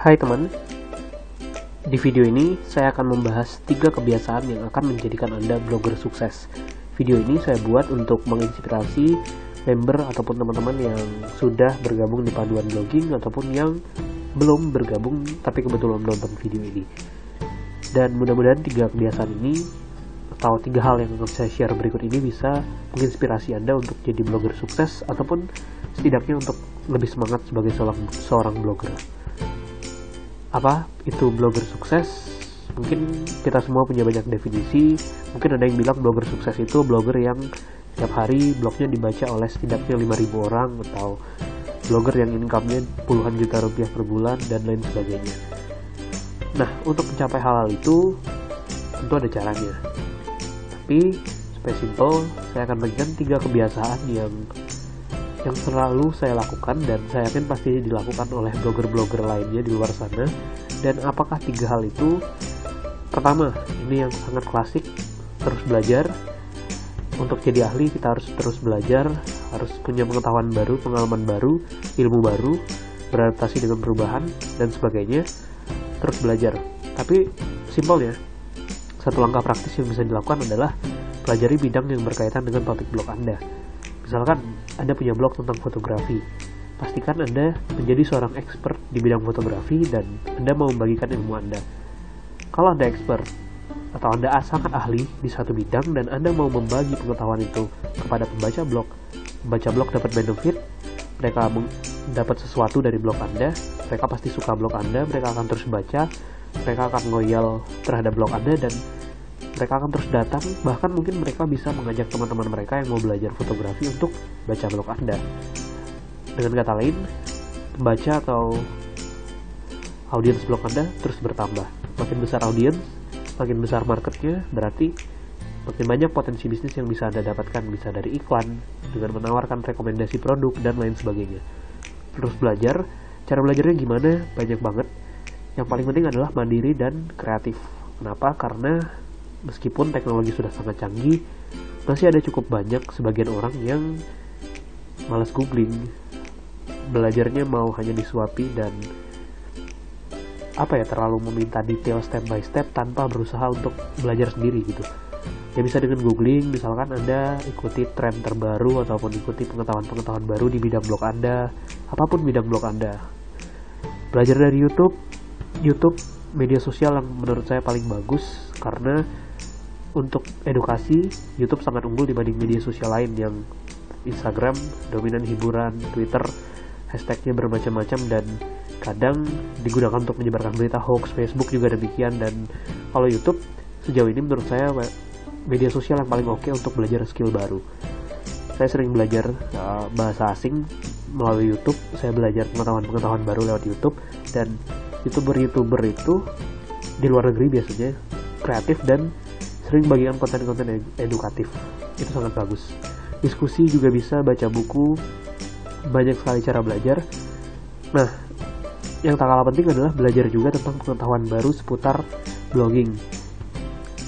Hai teman, di video ini saya akan membahas tiga kebiasaan yang akan menjadikan Anda blogger sukses. Video ini saya buat untuk menginspirasi member ataupun teman-teman yang sudah bergabung di paduan blogging ataupun yang belum bergabung tapi kebetulan menonton video ini. Dan mudah-mudahan tiga kebiasaan ini atau tiga hal yang akan saya share berikut ini bisa menginspirasi Anda untuk jadi blogger sukses ataupun setidaknya untuk lebih semangat sebagai seorang, seorang blogger. Apa itu blogger sukses? Mungkin kita semua punya banyak definisi. Mungkin ada yang bilang blogger sukses itu blogger yang setiap hari blognya dibaca oleh setidaknya 5000 orang atau blogger yang income-nya puluhan juta rupiah per bulan dan lain sebagainya. Nah, untuk mencapai hal-hal itu tentu ada caranya tapi supaya simple saya akan bagikan tiga kebiasaan yang yang selalu saya lakukan dan saya yakin pasti dilakukan oleh blogger-blogger lainnya di luar sana. Dan apakah tiga hal itu? Pertama ini yang sangat klasik terus belajar. Untuk jadi ahli kita harus terus belajar harus punya pengetahuan baru pengalaman baru ilmu baru beradaptasi dengan perubahan dan sebagainya. Terus belajar. Tapi simpelnya satu langkah praktis yang bisa dilakukan adalah pelajari bidang yang berkaitan dengan topik blog Anda. Misalkan Anda punya blog tentang fotografi, pastikan Anda menjadi seorang expert di bidang fotografi dan Anda mau membagikan ilmu Anda. Kalau Anda expert atau Anda sangat ahli di satu bidang dan Anda mau membagi pengetahuan itu kepada pembaca blog, pembaca blog dapat benefit, mereka dapat sesuatu dari blog Anda, mereka pasti suka blog Anda, mereka akan terus baca, mereka akan loyal terhadap blog Anda dan mereka akan terus datang bahkan mungkin mereka bisa mengajak teman-teman mereka yang mau belajar fotografi untuk baca blog Anda. Dengan kata lain pembaca atau audiens blog Anda terus bertambah. Makin besar audiens makin besar marketnya berarti makin banyak potensi bisnis yang bisa Anda dapatkan bisa dari iklan dengan menawarkan rekomendasi produk dan lain sebagainya. Terus belajar cara belajarnya gimana? Banyak banget. Yang paling penting adalah mandiri dan kreatif. Kenapa? Karena meskipun teknologi sudah sangat canggih, masih ada cukup banyak sebagian orang yang malas googling. Belajarnya mau hanya disuapi dan apa ya terlalu meminta detail step by step tanpa berusaha untuk belajar sendiri gitu. Ya bisa dengan googling, misalkan Anda ikuti tren terbaru ataupun ikuti pengetahuan-pengetahuan baru di bidang blog Anda, apa pun bidang blog Anda. Belajar dari YouTube, YouTube media sosial yang menurut saya paling bagus karena untuk edukasi YouTube sangat unggul dibanding media sosial lain yang Instagram dominan hiburan, Twitter hashtagnya bermacam-macam dan kadang digunakan untuk menyebarkan berita hoax, Facebook juga demikian dan kalau YouTube sejauh ini menurut saya media sosial yang paling oke untuk belajar skill baru. Saya sering belajar uh, bahasa asing melalui YouTube, saya belajar pengetahuan-pengetahuan baru lewat YouTube dan youtuber-youtuber itu di luar negeri biasanya kreatif dan sering bagikan konten-konten edukatif. Itu sangat bagus. Diskusi juga bisa baca buku banyak sekali cara belajar. Nah yang tak kalah penting adalah belajar juga tentang pengetahuan baru seputar blogging.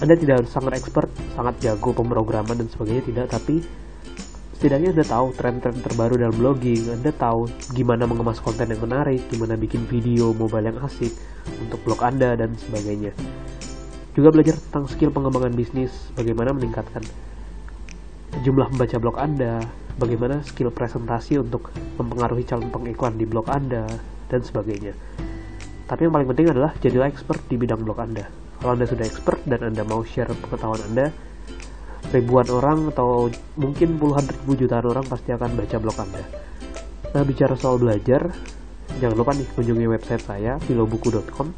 Anda tidak harus sangat expert sangat jago pemrograman dan sebagainya tidak tapi setidaknya Anda tahu tren-tren terbaru dalam blogging, Anda tahu gimana mengemas konten yang menarik, gimana bikin video mobile yang asik untuk blog Anda dan sebagainya. Juga belajar tentang skill pengembangan bisnis, bagaimana meningkatkan jumlah membaca blog Anda, bagaimana skill presentasi untuk mempengaruhi calon pengiklan di blog Anda, dan sebagainya. Tapi yang paling penting adalah jadilah expert di bidang blog Anda. Kalau Anda sudah expert dan Anda mau share pengetahuan Anda, ribuan orang atau mungkin puluhan ribu jutaan orang pasti akan baca blog Anda. Nah, bicara soal belajar, jangan lupa nih kunjungi website saya, filobuku.com.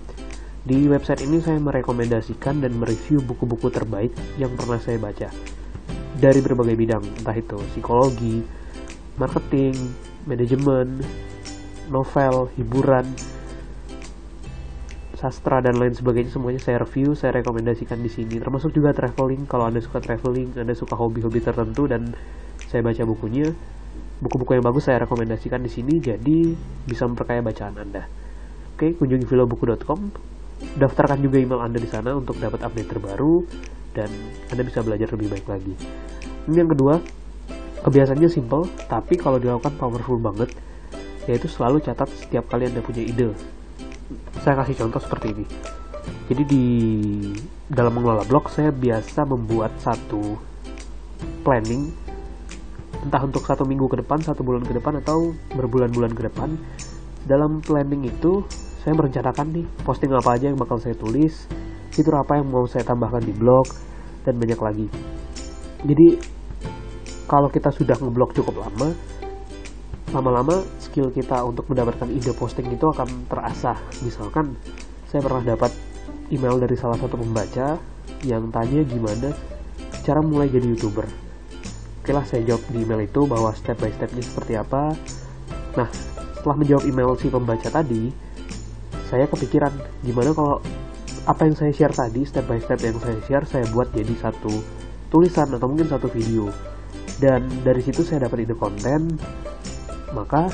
Di website ini saya merekomendasikan dan mereview buku-buku terbaik yang pernah saya baca. Dari berbagai bidang, entah itu psikologi, marketing, manajemen, novel, hiburan, sastra dan lain sebagainya semuanya saya review, saya rekomendasikan di sini. Termasuk juga traveling kalau Anda suka traveling, Anda suka hobi-hobi tertentu dan saya baca bukunya. Buku-buku yang bagus saya rekomendasikan di sini jadi bisa memperkaya bacaan Anda. Oke, kunjungi filobuku.com. Daftarkan juga email Anda di sana untuk dapat update terbaru dan Anda bisa belajar lebih baik lagi. Ini yang kedua, kebiasaannya simple, tapi kalau dilakukan powerful banget, yaitu selalu catat setiap kali Anda punya ide saya kasih contoh seperti ini jadi di dalam mengelola blog saya biasa membuat satu planning entah untuk satu minggu ke depan, satu bulan ke depan atau berbulan-bulan ke depan. Dalam planning itu saya merencanakan nih posting apa aja yang bakal saya tulis, fitur apa yang mau saya tambahkan di blog dan banyak lagi. Jadi kalau kita sudah ngeblog cukup lama, lama-lama skill kita untuk mendapatkan ide posting itu akan terasah. Misalkan saya pernah dapat email dari salah satu pembaca yang tanya gimana cara mulai jadi youtuber Oke lah saya jawab di email itu bahwa step by stepnya seperti apa. Nah, setelah menjawab email si pembaca tadi, saya kepikiran gimana kalau apa yang saya share tadi, step by step yang saya share, saya buat jadi satu tulisan atau mungkin satu video. Dan dari situ saya dapat ide konten, maka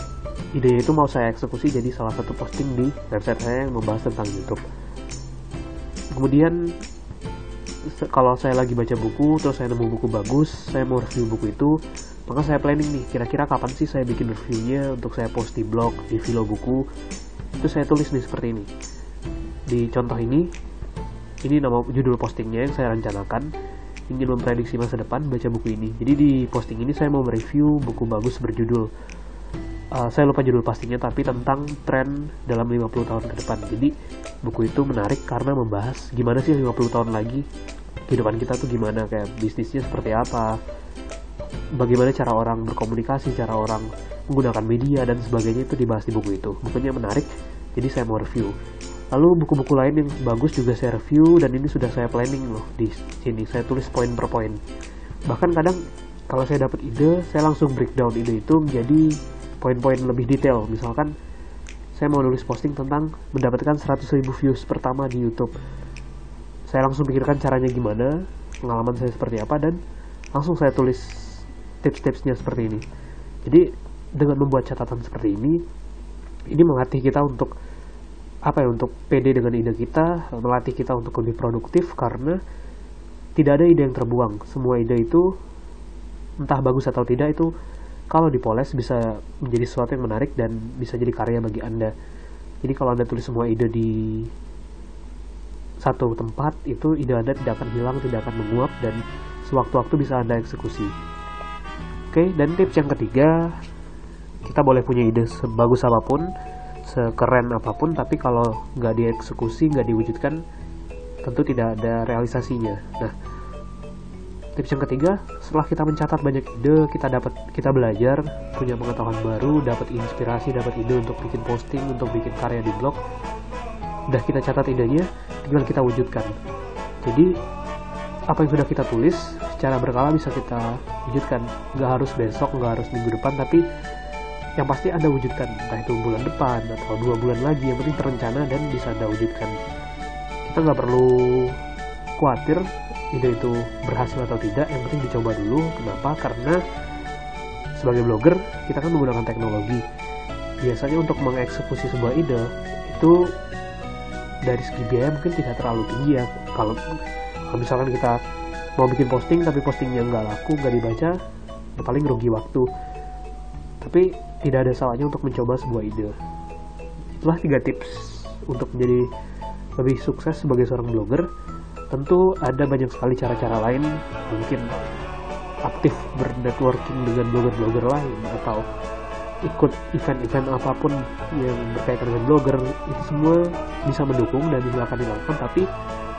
ide itu mau saya eksekusi jadi salah satu posting di website saya yang membahas tentang YouTube. Kemudian kalau saya lagi baca buku terus saya nemu buku bagus saya mau review buku itu maka saya planning nih kira-kira kapan sih saya bikin reviewnya untuk saya post di blog di vlog buku. Itu saya tulis nih seperti ini. Di contoh ini ini nama judul postingnya yang saya rencanakan. Ingin memprediksi masa depan baca buku ini. Jadi di posting ini saya mau mereview buku bagus berjudul uh, saya lupa judul pastinya tapi tentang tren dalam 50 tahun ke depan. Jadi buku itu menarik karena membahas gimana sih 50 tahun lagi kehidupan kita tuh gimana kayak bisnisnya seperti apa bagaimana cara orang berkomunikasi cara orang menggunakan media dan sebagainya itu dibahas di buku itu. Bukunya menarik jadi saya mau review. Lalu buku-buku lain yang bagus juga saya review dan ini sudah saya planning loh di sini. Saya tulis poin per poin. Bahkan kadang kalau saya dapat ide saya langsung breakdown ide itu menjadi poin-poin lebih detail. Misalkan saya mau nulis posting tentang mendapatkan 100.000 views pertama di YouTube. Saya langsung pikirkan caranya gimana pengalaman saya seperti apa dan langsung saya tulis tips-tipsnya seperti ini. Jadi dengan membuat catatan seperti ini ini melatih kita untuk apa ya untuk pede dengan ide kita melatih kita untuk lebih produktif karena tidak ada ide yang terbuang. Semua ide itu entah bagus atau tidak itu kalau dipoles bisa menjadi sesuatu yang menarik dan bisa jadi karya bagi anda jadi kalau anda tulis semua ide di satu tempat itu ide Anda tidak akan hilang, tidak akan menguap dan sewaktu-waktu bisa Anda eksekusi. Oke, dan tips yang ketiga, kita boleh punya ide sebagus apa pun, sekeren apa pun, tapi kalau nggak dieksekusi, nggak diwujudkan, tentu tidak ada realisasinya. Nah, tips yang ketiga, setelah kita mencatat banyak ide, kita dapat kita belajar, punya pengetahuan baru, dapat inspirasi, dapat ide untuk bikin posting, untuk bikin karya di blog, udah kita catat idenya tinggal kita wujudkan. Jadi apa yang sudah kita tulis secara berkala bisa kita wujudkan. Nggak harus besok nggak harus minggu depan tapi yang pasti anda wujudkan. Entah itu bulan depan atau dua bulan lagi yang penting terencana dan bisa anda wujudkan. Kita nggak perlu khawatir ide itu berhasil atau tidak yang penting dicoba dulu. Kenapa? Karena sebagai blogger kita kan menggunakan teknologi. Biasanya untuk mengeksekusi sebuah ide itu dari segi biaya mungkin tidak terlalu tinggi ya. Kalau kalau misalkan kita mau bikin posting tapi postingnya nggak laku nggak dibaca ya paling rugi waktu. Tapi tidak ada salahnya untuk mencoba sebuah ide. Itulah tiga tips untuk menjadi lebih sukses sebagai seorang blogger tentu ada banyak sekali cara-cara lain mungkin aktif bernetworking dengan blogger-blogger lain atau ikut event-event apa pun yang berkaitan dengan blogger itu semua bisa mendukung dan silakan dilakukan. Tapi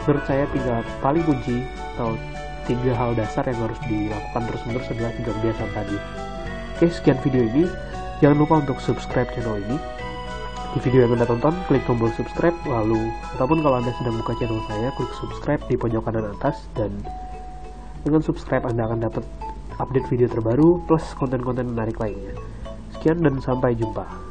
menurut saya tiga paling kunci atau tiga hal dasar yang harus dilakukan terus-menerus adalah tiga kebiasaan tadi. Oke sekian video ini. Jangan lupa untuk subscribe channel ini di video yang anda tonton klik tombol subscribe lalu ataupun kalau anda sedang buka channel saya klik subscribe di pojok kanan atas dan dengan subscribe anda akan dapat update video terbaru plus konten-konten menarik lainnya Sekian dan sampai jumpa.